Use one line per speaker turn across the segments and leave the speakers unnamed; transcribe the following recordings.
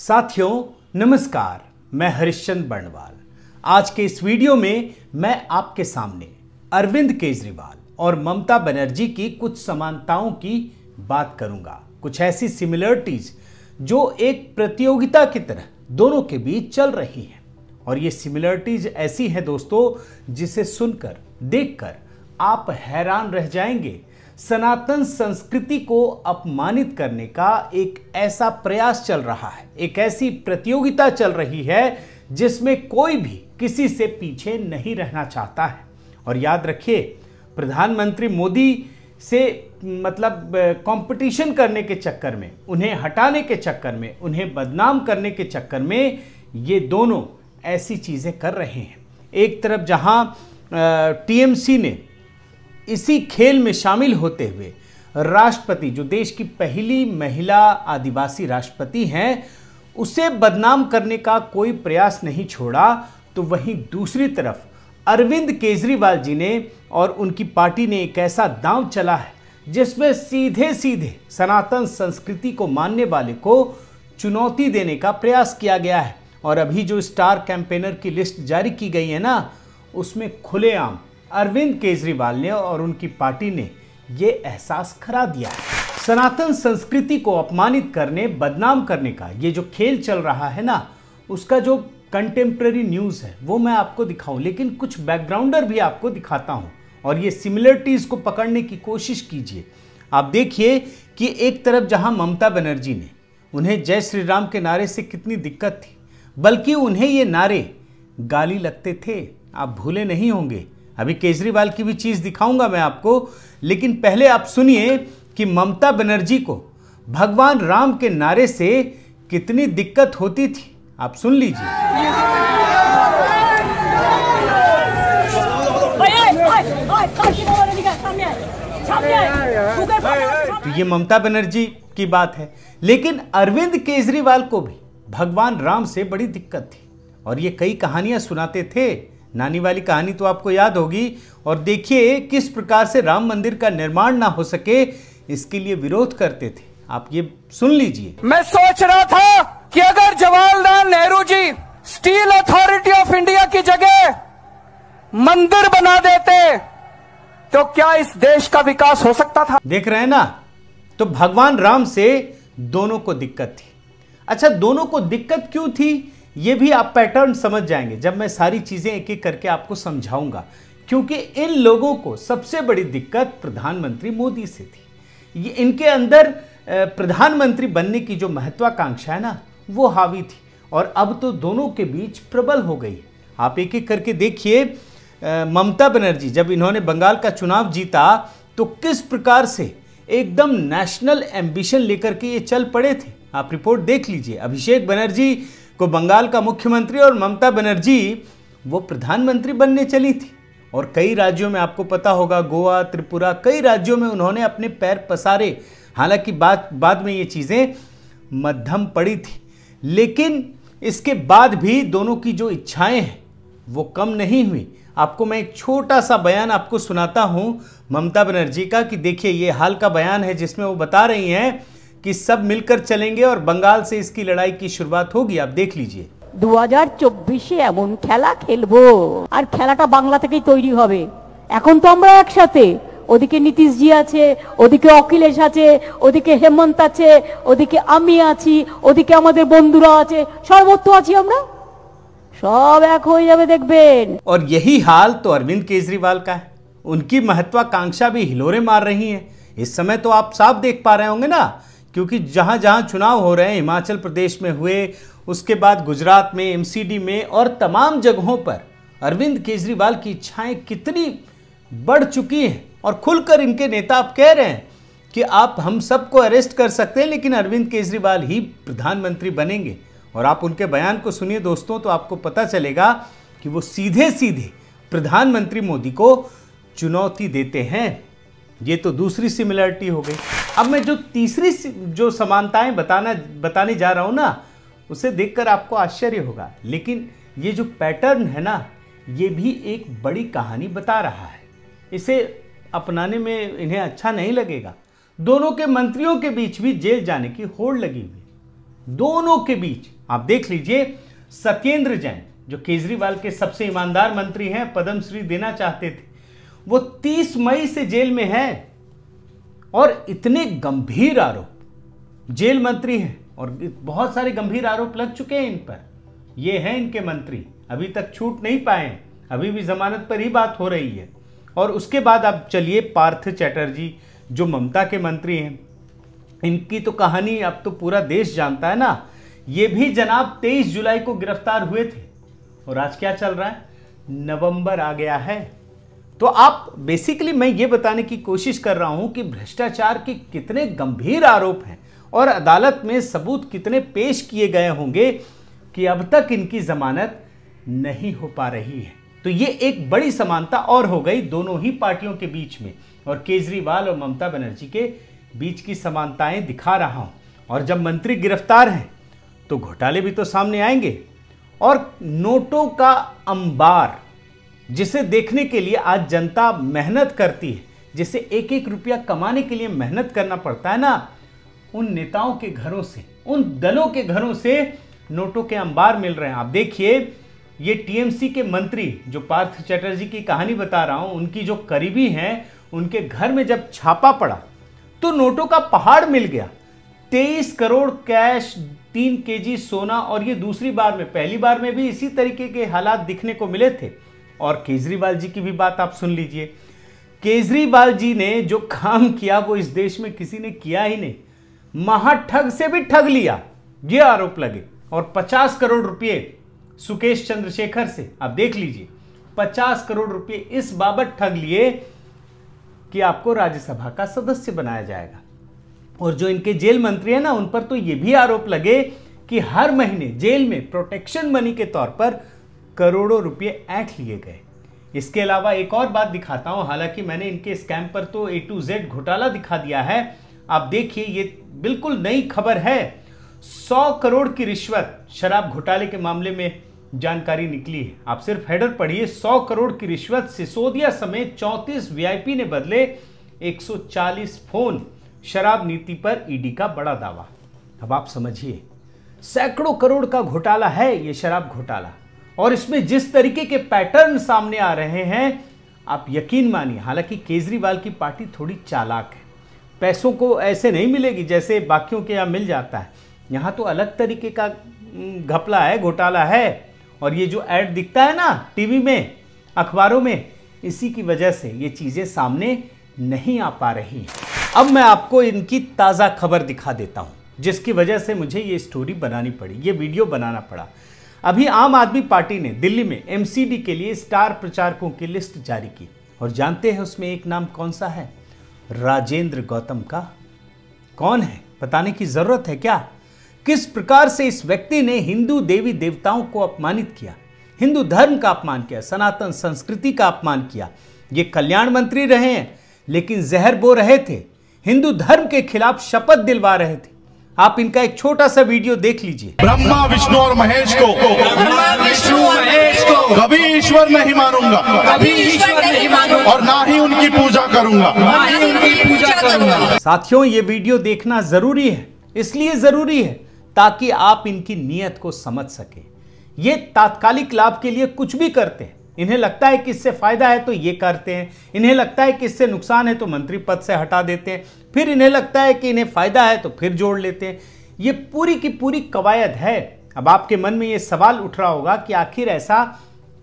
साथियों, नमस्कार, मैं हरिश्चंद बर्णवाल। आज के इस वीडियो में मैं आपके सामने अरविंद केजरीवाल और ममता बनर्जी की कुछ समानताओं की बात करूँगा। कुछ ऐसी सिमिलरिटीज जो एक प्रतियोगिता की तरह दोनों के बीच चल रही हैं। और ये सिमिलरिटीज ऐसी हैं दोस्तों, जिसे सुनकर, देखकर आप हैरान रह जाएँगे सनातन संस्कृति को अपमानित करने का एक ऐसा प्रयास चल रहा है, एक ऐसी प्रतियोगिता चल रही है, जिसमें कोई भी किसी से पीछे नहीं रहना चाहता है। और याद रखिए, प्रधानमंत्री मोदी से मतलब कंपटीशन करने के चक्कर में, उन्हें हटाने के चक्कर में, उन्हें बदनाम करने के चक्कर में ये दोनों ऐसी चीज़ें कर रहे हैं। एक तरफ़ जहाँ टीएमसी ने इसी खेल में शामिल होते हुए राष्ट्रपति, जो देश की पहली महिला आदिवासी राष्ट्रपति हैं, उसे बदनाम करने का कोई प्रयास नहीं छोड़ा तो वहीं दूसरी तरफ़ अरविंद केजरीवाल जी ने और उनकी पार्टी ने एक ऐसा दांव चला है, जिसमें सीधे सीधे सनातन संस्कृति को मानने वाले को चुनौती देने का प्रयास किया गया है। और अभी जो स्टार कैंपेनर की लिस्ट जारी की गई है ना, उसमें खुलेआम अरविंद केजरीवाल ने और उनकी पार्टी ने ये एहसास करा दिया है। सनातन संस्कृति को अपमानित करने, बदनाम करने का ये जो खेल चल रहा है ना, उसका जो कंटेम्प्रेरी न्यूज़ है, वो मैं आपको दिखाऊँ, लेकिन कुछ बैकग्राउंडर भी आपको दिखाता हूँ। और ये सिमिलरिटीज़ को पकड़ने की कोशिश कीजिए। आप देखिए कि एक तरफ़ जहाँ ममता बनर्जी ने, उन्हें जय श्री राम के नारे से कितनी दिक्कत थी, बल्कि उन्हें ये नारे गाली लगते थे। आप भूले नहीं होंगे। अभी केजरीवाल की भी चीज़ दिखाऊँगा मैं आपको लेकिन पहले आप सुनिए कि ममता बनर्जी को भगवान राम के नारे से कितनी दिक्कत होती थी। आप सुन लीजिए। तो ये ममता बनर्जी की बात है लेकिन अरविंद केजरीवाल को भी भगवान राम से बड़ी दिक्कत थी और ये कई कहानियाँ सुनाते थे नानी वाली कहानी तो आपको याद होगी। और देखिए किस प्रकार से राम मंदिर का निर्माण ना हो सके इसके लिए विरोध करते थे। आप ये सुन लीजिए।
मैं सोच रहा था कि अगर Jawaharlal Nehru ji steel authority of India की जगह मंदिर बना देते तो क्या इस देश का विकास हो सकता था?
देख रहे हैं ना? तो भगवान राम से दोनों को दिक्कत थी। अच्छा दोनों को दिक्कत क्यों थी? ये भी आप पैटर्न समझ जाएँगे, जब मैं सारी चीज़ें एक एक करके आपको समझाऊँगा। क्योंकि इन लोगों को सबसे बड़ी दिक्कत प्रधानमंत्री मोदी से थी। ये इनके अंदर प्रधानमंत्री बनने की जो महत्वाकांक्षा है ना, वो हावी थी। और अब तो दोनों के बीच प्रबल हो गई। आप एक एक करके देखिए ममता बनर्जी, जब इन्होंने बंगाल का चुनाव जीता तो किस प्रकार से एकदम नेशनल एम्बिशन लेकर के ये चल पड़े थे। आप रिपोर्ट देख लीजिए। अभिषेक बनर्जी को बंगाल का मुख्यमंत्री और ममता बनर्जी, वो प्रधानमंत्री बनने चली थी। और कई राज्यों में आपको पता होगा, गोवा, त्रिपुरा, कई राज्यों में उन्होंने अपने पैर पसारे। हालाँकि बाद बाद में ये चीज़ें मध्यम पड़ी थी। लेकिन इसके बाद भी दोनों की जो इच्छाएँ हैं, वो कम नहीं हुई। आपको मैं एक छोटा सा बयान आपको सुनाता हूँ ममता बनर्जी का कि देखिए, ये हाल का बयान है जिसमें वो बता रही हैं कि सब मिलकर चलेंगे और बंगाल से इसकी लड़ाई की शुरुआत होगी आप देख लीजिए
দু হাজার চব্বিশে এমন খেলা খেলবো আর খেলাটা বাংলা থেকেই তৈরি হবে এখন তো আমরা একসাথে ওদিকে নীতিশজি আছে ওদিকে অখিলেশ আছে ওদিকে হেমন্ত আছে ওদিকে আমি আছি ওদিকে আমাদের বন্ধুরা আছে সর্বত্র আছি আমরা সব এক হয়ে যাবে দেখবেন
और यही हाल तो अरविंद केजरीवाल का है उनकी महत्वाकांक्षा भी हिलोरे मार रही है इस समय तो आप साफ देख पा रहे होंगे ना क्योंकि जहाँ जहाँ चुनाव हो रहे हैं, हिमाचल प्रदेश में हुए, उसके बाद गुजरात में एमसीडी में और तमाम जगहों पर, अरविंद केजरीवाल की इच्छाएँ कितनी बढ़ चुकी हैं और खुलकर इनके नेता आप कह रहे हैं कि आप, हम सबको अरेस्ट कर सकते हैं, लेकिन अरविंद केजरीवाल ही प्रधानमंत्री बनेंगे। और आप उनके बयान को सुनिए दोस्तों तो आपको पता चलेगा कि वो सीधे सीधे प्रधानमंत्री मोदी को चुनौती देते हैं। ये तो दूसरी सिमिलरिटी हो गई। अब मैं जो तीसरी जो समानताएँ बताना, बताने जा रहा हूँ ना, उसे देखकर आपको आश्चर्य होगा। लेकिन ये जो पैटर्न है ना, ये भी एक बड़ी कहानी बता रहा है। इसे अपनाने में इन्हें अच्छा नहीं लगेगा। दोनों के मंत्रियों के बीच भी जेल जाने की होड़ लगी हुई दोनों के बीच, आप देख लीजिए, सत्येंद्र जैन, जो केजरीवाल के सबसे ईमानदार मंत्री हैं, पद्मश्री देना चाहते थे, वो 30 मई से जेल में है। और इतने गंभीर आरोप। जेल मंत्री हैं और बहुत सारे गंभीर आरोप लग चुके हैं इन पर। ये हैं इनके मंत्री। अभी तक छूट नहीं पाए अभी भी जमानत पर ही बात हो रही है। और उसके बाद आप चलिए पार्थ चैटर्जी, जो ममता के मंत्री हैं। इनकी तो कहानी अब तो पूरा देश जानता है ना। ये भी जनाब 23 जुलाई को गिरफ़्तार हुए थे। और आज क्या चल रहा है? नवंबर आ गया है। तो आप बेसिकली मैं ये बताने की कोशिश कर रहा हूँ कि भ्रष्टाचार के कितने गंभीर आरोप हैं और अदालत में सबूत कितने पेश किए गए होंगे कि अब तक इनकी जमानत नहीं हो पा रही है। तो ये एक बड़ी समानता और हो गई दोनों ही पार्टियों के बीच में और केजरीवाल और ममता बनर्जी के बीच की समानताएँ दिखा रहा हूँ। और जब मंत्री गिरफ़्तार हैं तो घोटाले भी तो सामने आएँगे। और नोटों का अंबार जिसे देखने के लिए आज जनता मेहनत करती है, जिसे एक एक रुपया कमाने के लिए मेहनत करना पड़ता है ना, उन नेताओं के घरों से, उन दलों के घरों से नोटों के अंबार मिल रहे हैं। आप देखिए, ये टीएमसी के मंत्री, जो पार्थ चटर्जी की कहानी बता रहा हूँ, उनकी जो करीबी हैं, उनके घर में जब छापा पड़ा तो नोटों का पहाड़ मिल गया। तेईस करोड़ कैश, तीन केजी सोना और ये दूसरी बार में, पहली बार में भी इसी तरीके के हालात दिखने को मिले थे। और केजरीवाल जी की भी बात आप सुन लीजिए। केजरीवाल जी ने जो काम किया, वो इस देश में किसी ने किया ही नहीं। महाठग से भी ठग लिया, ये आरोप लगे। और 50 करोड़ रुपए सुकेश चंद्रशेखर से, आप देख लीजिए 50 करोड़ रुपए इस बाबत ठग लिए कि आपको राज्यसभा का सदस्य बनाया जाएगा। और जो इनके जेल मंत्री हैं ना, उन पर तो ये भी आरोप लगे कि हर महीने जेल में प्रोटेक्शन मनी के तौर पर करोड़ों रुपये ऐंठ लिए गए। इसके अलावा एक और बात दिखाता हूँ, हालाँकि मैंने इनके स्कैम पर तो ए टू जेड घोटाला दिखा दिया है। आप देखिए, ये बिल्कुल नई खबर है। सौ करोड़ की रिश्वत शराब घोटाले के मामले में जानकारी निकली है। आप सिर्फ़ हेडर पढ़िए, सौ करोड़ की रिश्वत सिसोदिया समेत चौंतीस वीआईपी ने बदले 140 फ़ोन शराब नीति पर ईडी का बड़ा दावा। अब आप समझिए, सैकड़ों करोड़ का घोटाला है ये शराब घोटाला। और इसमें जिस तरीके के पैटर्न सामने आ रहे हैं, आप यकीन मानिए, हालाँकि केजरीवाल की पार्टी थोड़ी चालाक है। पैसों को ऐसे नहीं मिलेगी जैसे बाकियों के यहाँ मिल जाता है। यहाँ तो अलग तरीके का घपला है, घोटाला है। और ये जो ऐड दिखता है ना टीवी में, अखबारों में, इसी की वजह से ये चीज़ें सामने नहीं आ पा रही अब मैं आपको इनकी ताज़ा खबर दिखा देता हूँ, जिसकी वजह से मुझे ये स्टोरी बनानी पड़ी, ये वीडियो बनाना पड़ा। अभी आम आदमी पार्टी ने दिल्ली में एमसीडी के लिए स्टार प्रचारकों की लिस्ट जारी की। और जानते हैं उसमें एक नाम कौन सा है? राजेंद्र गौतम का। कौन है? बताने की ज़रूरत है क्या? किस प्रकार से इस व्यक्ति ने हिंदू देवी देवताओं को अपमानित किया? हिंदू धर्म का अपमान किया? सनातन संस्कृति का अपमान किया? ये कल्याण मंत्री रहे हैं, लेकिन जहर बो रहे थे। हिंदू धर्म के खिलाफ शपथ दिलवा रहे थे। आप इनका एक छोटा सा वीडियो देख लीजिए।
ब्रह्मा विष्णु और महेश को।
विष्णु महेश को।
कभी ईश्वर नहीं मानूँगा।
कभी ईश्वर नहीं मानूँगा।
और ना ही उनकी पूजा करूँगा।
ना ही उनकी पूजा करूँगा।
साथियों ये वीडियो देखना ज़रूरी है इसलिए ज़रूरी है ताकि आप इनकी नीयत को समझ सके। ये तात्कालिक लाभ के लिए कुछ भी करते हैं इन्हें लगता है कि इससे फ़ायदा है तो ये करते हैं, इन्हें लगता है कि इससे नुकसान है तो मंत्री पद से हटा देते हैं, फिर इन्हें लगता है कि इन्हें फ़ायदा है तो फिर जोड़ लेते हैं। ये पूरी की पूरी कवायद है। अब आपके मन में ये सवाल उठ रहा होगा कि आखिर ऐसा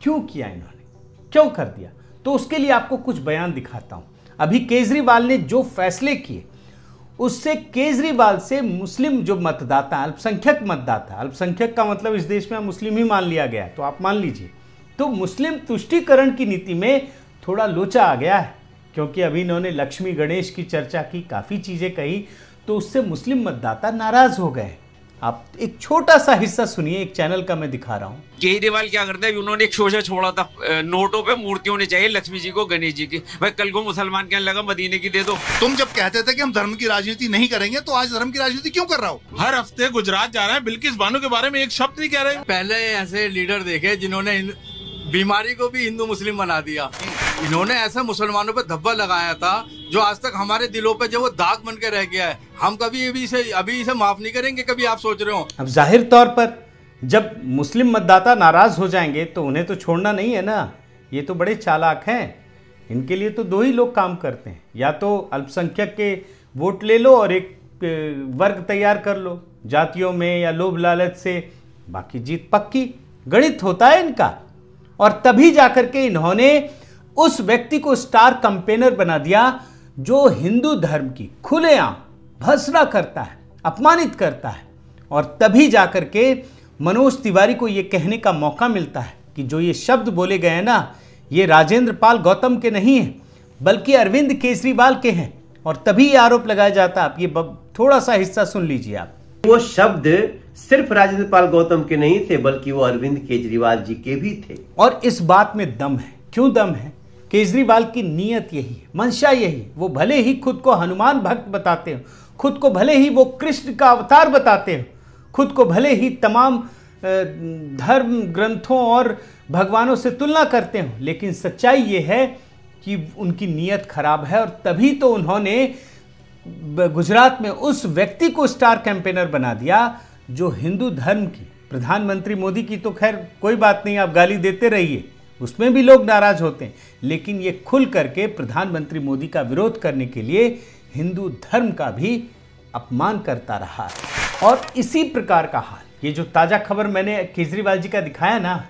क्यों किया इन्होंने? क्यों कर दिया? तो उसके लिए आपको कुछ बयान दिखाता हूँ। अभी केजरीवाल ने जो फैसले किए, उससे केजरीवाल से मुस्लिम जो मतदाता, अल्पसंख्यक मतदाता, अल्पसंख्यक का मतलब इस देश में मुस्लिम ही मान लिया गया तो आप मान लीजिए। तो मुस्लिम तुष्टिकरण की नीति में थोड़ा लोचा आ गया है क्योंकि अभी इन्होंने लक्ष्मी गणेश की चर्चा की काफ़ी चीज़ें कही तो उससे मुस्लिम मतदाता नाराज़ हो गए आप एक छोटा सा हिस्सा सुनिए एक चैनल का मैं दिखा रहा हूँ।
केजरीवाल क्या करते हैं? उन्होंने एक शोषा छोड़ा था। नोटों पे मूर्ति होनी चाहिए लक्ष्मी जी को गणेश जी की। भाई कल को मुसलमान कहने लगा मदीने की दे दो।
तुम जब कहते थे कि हम धर्म की राजनीति नहीं करेंगे तो आज धर्म की राजनीति क्यों कर रहा हो?
हर हफ़्ते गुजरात जा रहे हैं बिल्किस बानो के बारे में एक शब्द नहीं कह रहे।
पहले ऐसे लीडर देखे जिन्होंने बीमारी को भी हिंदू मुस्लिम बना दिया। इन्होंने ऐसे मुसलमानों पर धब्बा लगाया था, जो आज तक हमारे दिलों पे जो वो दाग बन के रह गया है। हम कभी अभी इसे अभी इसे माफ़ नहीं करेंगे, कभी आप सोच रहे हो।
अब ज़ाहिर तौर पर, जब मुस्लिम मतदाता नाराज़ हो जाएँगे तो उन्हें तो छोड़ना नहीं है ना। ये तो बड़े चालाक हैं। इनके लिए तो दो ही लोग काम करते हैं। या तो अल्पसंख्यक के वोट ले लो और एक वर्ग तैयार कर लो, जातियों में या लोभ लालच से। बाकी जीत पक्की, गणित होता है इनका। और तभी जाकर के इन्होंने उस व्यक्ति को स्टार कंपेनर बना दिया, जो हिंदू धर्म की खुलेआम भसड़ा करता है, अपमानित करता है। और तभी जाकर के मनोज तिवारी को यह कहने का मौका मिलता है कि जो ये शब्द बोले गए हैं ना, ये राजेंद्र पाल गौतम के नहीं हैं, बल्कि अरविंद केजरीवाल के हैं। और तभी आरोप लगाया जाता है। आप ये थोड़ा सा हिस्सा सुन लीजिए आप।
वो शब्द सिर्फ़ राजेंद्र गौतम के नहीं थे, बल्कि वो अरविंद केजरीवाल जी के भी थे।
और इस बात में दम है। क्यों दम है? केजरीवाल की नीयत यही मंशा यही वो भले ही खुद को हनुमान भक्त बताते हो, खुद को भले ही वो कृष्ण का अवतार बताते हो, खुद को भले ही तमाम धर्म ग्रंथों और भगवानों से तुलना करते हो, लेकिन सच्चाई ये है कि उनकी नीयत खराब है और तभी तो उन्होंने गुजरात में उस व्यक्ति को स्टार कैंपेनर बना दिया जो हिंदू धर्म की, प्रधानमंत्री मोदी की तो खैर कोई बात नहीं, आप गाली देते रहिए। उसमें भी लोग नाराज़ होते हैं। लेकिन ये खुल करके प्रधानमंत्री मोदी का विरोध करने के लिए हिंदू धर्म का भी अपमान करता रहा है। और इसी प्रकार का हाल, ये जो ताज़ा खबर मैंने केजरीवाल जी का दिखाया ना,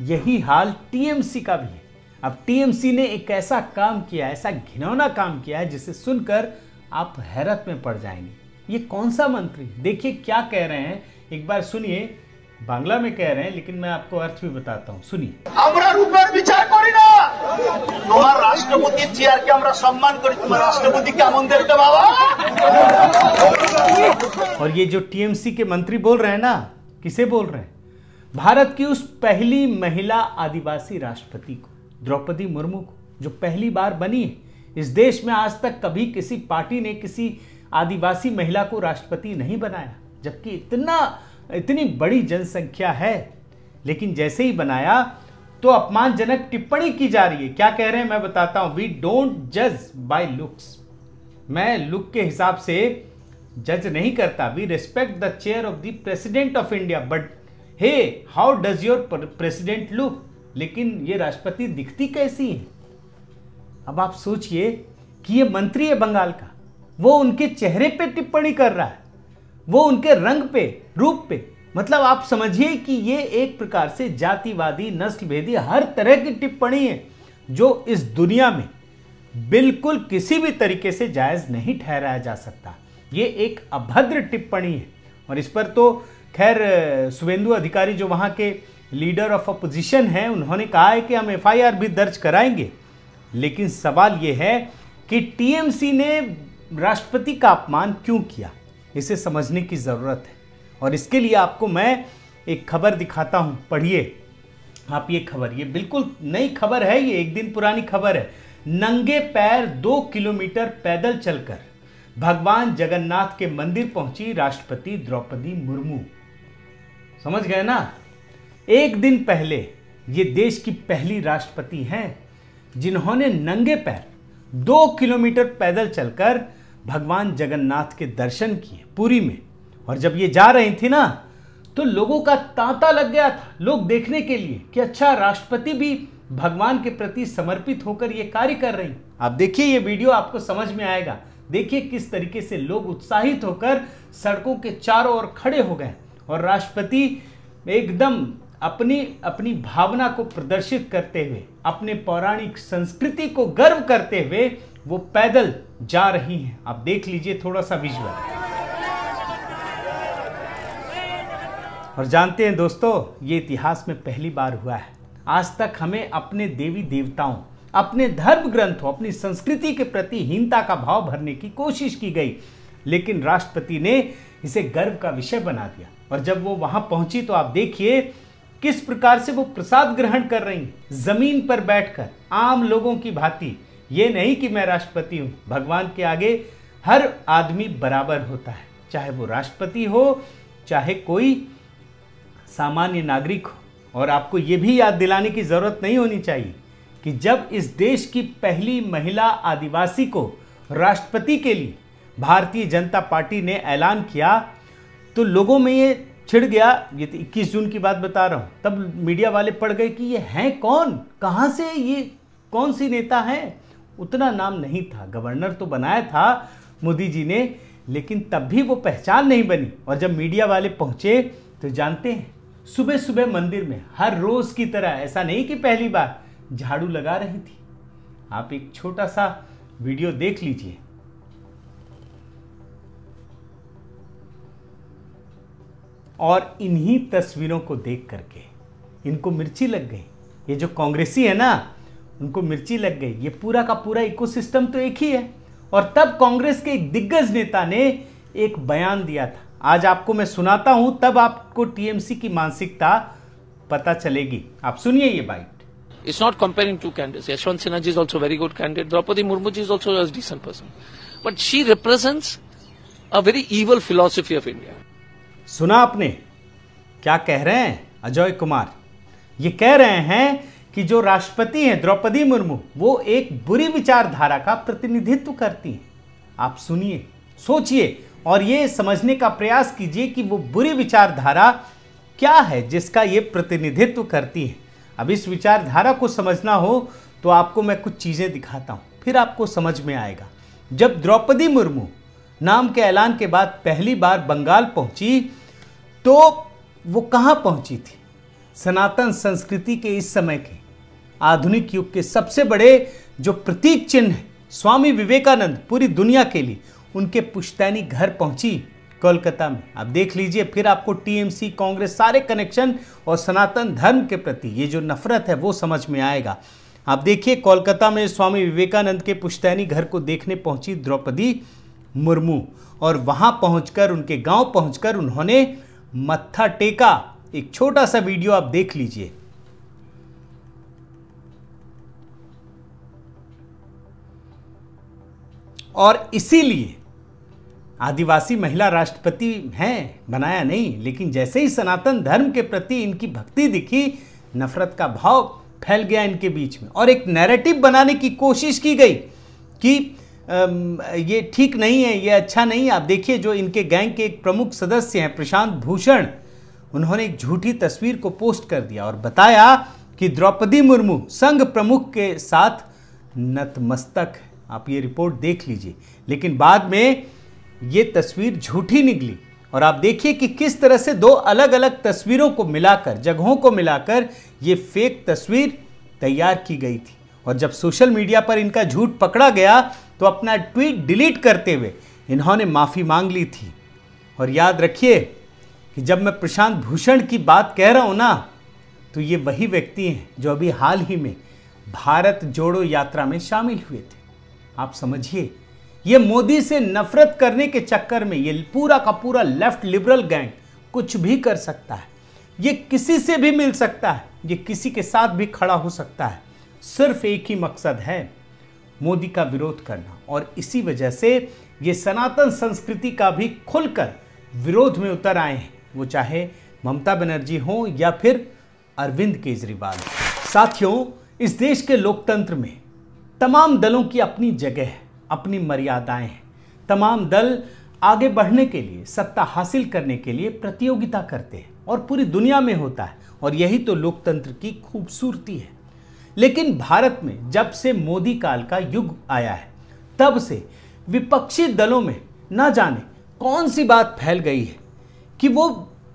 यही हाल टीएमसी का भी है। अब टीएमसी ने एक ऐसा काम किया, ऐसा घिनौना काम किया है, जिसे सुनकर आप हैरत में पड़ जाएँगे। ये कौन सा मंत्री देखिए क्या कह रहे हैं एक बार सुनिए बांग्ला में कह रहे हैं लेकिन मैं आपको अर्थ भी बताता हूँ सुनिए
আমরা রূপের বিচার করি না তোমার রাষ্ট্রপতির চেয়ারকে আমরা সম্মান করি তোমার রাষ্ট্রপতি কেমন দেখতে বাবা
और ये जो टीएमसी के मंत्री बोल रहे हैं ना किसे बोल रहे हैं भारत की उस पहली महिला आदिवासी राष्ट्रपति को द्रौपदी मुर्मू को जो पहली बार बनी है इस देश में आज तक कभी किसी पार्टी ने किसी आदिवासी महिला को राष्ट्रपति नहीं बनाया, जबकि इतना, इतनी बड़ी जनसंख्या है। लेकिन जैसे ही बनाया तो अपमानजनक टिप्पणी की जा रही है। क्या कह रहे हैं? मैं बताता हूँ। वी डोंट जज बाय लुक्स मैं लुक के हिसाब से जज नहीं करता। We respect the chair of the president of India but hey how does your president look लेकिन ये राष्ट्रपति दिखती कैसी है? अब आप सोचिए कि ये मंत्री है बंगाल का। वो उनके चेहरे पे टिप्पणी कर रहा है। वो उनके रंग पे, रूप पे। मतलब आप समझिए कि ये एक प्रकार से जातिवादी नस्ल भेदी हर तरह की टिप्पणी है, जो इस दुनिया में बिल्कुल किसी भी तरीके से जायज़ नहीं ठहराया जा सकता। ये एक अभद्र टिप्पणी है। और इस पर तो खैर शुभेंदु अधिकारी जो वहाँ के लीडर ऑफ़ अपोजिशन हैं, उन्होंने कहा है कि हम एफआईआर भी दर्ज कराएँगे। लेकिन सवाल ये है कि टीएमसी ने राष्ट्रपति का अपमान क्यों किया? इसे समझने की ज़रूरत है। और इसके लिए आपको मैं एक खबर दिखाता हूँ। पढ़िए। आप ये खबर, ये बिल्कुल नई खबर है, ये एक दिन पुरानी खबर है। नंगे पैर दो किलोमीटर पैदल चलकर भगवान जगन्नाथ के मंदिर पहुँची राष्ट्रपति द्रौपदी मुर्मू। समझ गए ना? एक दिन पहले ये देश की पहली राष्ट्रपति हैं, जिन्होंने नंगे पैर दो किलोमीटर पैदल चलकर भगवान जगन्नाथ के दर्शन किए पुरी में। और जब ये जा रही थी ना तो लोगों का तांता लग गया था लोग देखने के लिए कि अच्छा राष्ट्रपति भी भगवान के प्रति समर्पित होकर ये कार्य कर रही। आप देखिए ये वीडियो, आपको समझ में आएगा। देखिए किस तरीके से लोग उत्साहित होकर सड़कों के चारों ओर खड़े हो गए और राष्ट्रपति एकदम अपनी अपनी भावना को प्रदर्शित करते हुए, अपने पौराणिक संस्कृति को गर्व करते हुए वो पैदल जा रही हैं। आप देख लीजिए थोड़ा सा विजुअल और जानते हैं दोस्तों, ये इतिहास में पहली बार हुआ है। आज तक हमें अपने देवी देवताओं, अपने धर्म ग्रंथों, अपनी संस्कृति के प्रति हीनता का भाव भरने की कोशिश की गई। लेकिन राष्ट्रपति ने इसे गर्व का विषय बना दिया। और जब वो वहाँ पहुँची तो आप देखिए किस प्रकार से वो प्रसाद ग्रहण कर रही ज़मीन पर बैठकर आम लोगों की भांति ये नहीं कि मैं राष्ट्रपति हूँ। भगवान के आगे हर आदमी बराबर होता है, चाहे वो राष्ट्रपति हो, चाहे कोई सामान्य नागरिक हो। और आपको ये भी याद दिलाने की ज़रूरत नहीं होनी चाहिए कि जब इस देश की पहली महिला आदिवासी को राष्ट्रपति के लिए भारतीय जनता पार्टी ने ऐलान किया तो लोगों में ये छिड़ गया। ये तो 21 जून की बात बता रहा हूँ। तब मीडिया वाले पढ़ गए कि ये हैं कौन? कहाँ से ये, कौन सी नेता हैं? उतना नाम नहीं था। गवर्नर तो बनाया था मोदी जी ने, लेकिन तब भी वो पहचान नहीं बनी। और जब मीडिया वाले पहुँचे तो जानते हैं सुबह सुबह मंदिर में हर रोज की तरह ऐसा नहीं कि पहली बार झाड़ू लगा रही थी। आप एक छोटा सा वीडियो देख लीजिए। और इन्हीं तस्वीरों को देख करके इनको मिर्ची लग गई। ये जो कांग्रेसी है ना उनको मिर्ची लग गई। ये पूरा का पूरा इकोसिस्टम तो एक ही है। और तब कांग्रेस के एक दिग्गज नेता ने एक बयान दिया था। आज आपको मैं सुनाता हूँ तब आपको टीएमसी की मानसिकता पता चलेगी। आप सुनिए ये bite.
It's not comparing to candidate Yashwant Sinha ji is also very good candidate Draupadi Murmu ji is also decent person but she represents a very evil philosophy of India
सुना आपने। क्या कह रहे हैं? अजय कुमार। ये कह रहे हैं कि जो राष्ट्रपति हैं द्रौपदी मुर्मू, वो एक बुरी विचारधारा का प्रतिनिधित्व करती हैं। आप सुनिए, सोचिए और ये समझने का प्रयास कीजिए कि वो बुरी विचारधारा क्या है जिसका ये प्रतिनिधित्व करती है। अब इस विचारधारा को समझना हो तो आपको मैं कुछ चीज़ें दिखाता हूँ, फिर आपको समझ में आएगा। जब द्रौपदी मुर्मू नाम के ऐलान के बाद पहली बार बंगाल पहुँची तो वो कहाँ पहुँची थी? सनातन संस्कृति के इस समय के आधुनिक युग के सबसे बड़े जो प्रतीक चिन्ह है, स्वामी विवेकानंद पूरी दुनिया के लिए, उनके पुश्तैनी घर पहुँची कोलकाता में। आप देख लीजिए, फिर आपको टीएमसी, कांग्रेस, सारे कनेक्शन और सनातन धर्म के प्रति ये जो नफरत है, वो समझ में आएगा। आप देखिए, कोलकाता में स्वामी विवेकानंद के पुश्तैनी घर को देखने पहुँची द्रौपदी मुर्मू और वहाँ पहुंचकर, उनके गाँव पहुंचकर उन्होंने मत्था टेका। एक छोटा सा वीडियो आप देख लीजिए। और इसीलिए आदिवासी महिला राष्ट्रपति हैं, बनाया नहीं, लेकिन जैसे ही सनातन धर्म के प्रति इनकी भक्ति दिखी, नफरत का भाव फैल गया इनके बीच में। और एक नैरेटिव बनाने की कोशिश की गई कि ये ठीक नहीं है, ये अच्छा नहीं है। आप देखिए जो इनके गैंग के एक प्रमुख सदस्य हैं, प्रशांत भूषण, उन्होंने एक झूठी तस्वीर को पोस्ट कर दिया और बताया कि द्रौपदी मुर्मू, संघ प्रमुख के साथ नतमस्तक है। आप ये रिपोर्ट देख लीजिए। लेकिन बाद में ये तस्वीर झूठी निकली और आप देखिए कि किस तरह से दो अलग अलग तस्वीरों को मिलाकर, जगहों को मिलाकर ये फेक तस्वीर तैयार की गई थी। और जब सोशल मीडिया पर इनका झूठ पकड़ा गया तो अपना ट्वीट डिलीट करते हुए इन्होंने माफ़ी मांग ली थी। और याद रखिए कि जब मैं प्रशांत भूषण की बात कह रहा हूँ ना तो ये वही व्यक्ति हैं जो अभी हाल ही में भारत जोड़ो यात्रा में शामिल हुए थे। आप समझिए, ये मोदी से नफरत करने के चक्कर में ये पूरा का पूरा लेफ़्ट लिबरल गैंग कुछ भी कर सकता है। ये किसी से भी मिल सकता है, ये किसी के साथ भी खड़ा हो सकता है। सिर्फ़ एक ही मकसद है, मोदी का विरोध करना। और इसी वजह से ये सनातन संस्कृति का भी खुलकर विरोध में उतर आए हैं। वो चाहे ममता बनर्जी हो या फिर अरविंद केजरीवाल। साथियों, इस देश के लोकतंत्र में तमाम दलों की अपनी जगह है, अपनी मर्यादाएँ हैं। तमाम दल आगे बढ़ने के लिए, सत्ता हासिल करने के लिए प्रतियोगिता करते हैं और पूरी दुनिया में होता है और यही तो लोकतंत्र की खूबसूरती है। लेकिन भारत में जब से मोदी काल का युग आया है, तब से विपक्षी दलों में न जाने कौन सी बात फैल गई है कि वो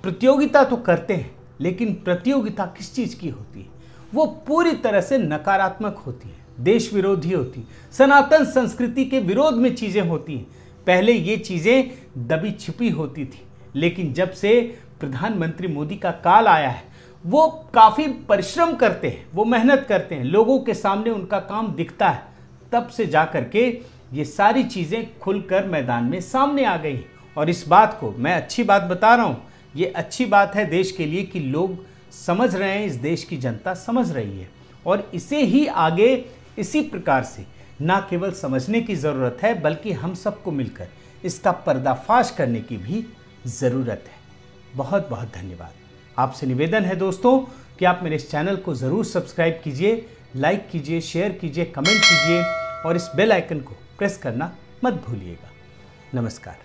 प्रतियोगिता तो करते हैं, लेकिन प्रतियोगिता किस चीज़ की होती है? वो पूरी तरह से नकारात्मक होती है। देश विरोधी होती। सनातन संस्कृति के विरोध में चीज़ें होती हैं। पहले ये चीज़ें दबी छिपी होती थी, लेकिन जब से प्रधानमंत्री मोदी का काल आया है, वो काफ़ी परिश्रम करते हैं, वो मेहनत करते हैं, लोगों के सामने उनका काम दिखता है। तब से जा कर के ये सारी चीज़ें खुलकर मैदान में सामने आ गई और इस बात को मैं अच्छी बात बता रहा हूँ, ये अच्छी बात है देश के लिए कि लोग समझ रहे हैं, इस देश की जनता समझ रही है। और इसे ही आगे इसी प्रकार से ना केवल समझने की ज़रूरत है, बल्कि हम सबको मिलकर इसका पर्दाफाश करने की भी ज़रूरत है। बहुत बहुत धन्यवाद। आपसे निवेदन है दोस्तों कि आप मेरे इस चैनल को ज़रूर सब्सक्राइब कीजिए, लाइक कीजिए, शेयर कीजिए, कमेंट कीजिए और इस बेल आइकन को प्रेस करना मत भूलिएगा। नमस्कार।